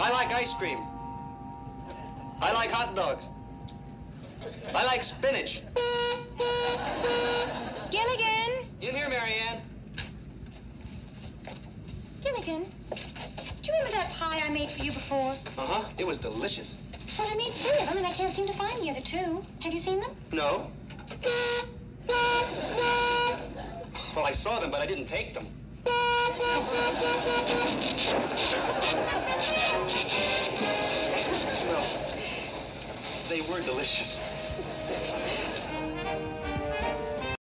I like ice cream. I like hot dogs. I like spinach. Gilligan! In here, Mary Ann. Gilligan, do you remember that pie I made for you before? Uh-huh. It was delicious. Well, I made three of them, and I can't seem to find the other two. Have you seen them? No. Well, I saw them, but I didn't take them. they were delicious.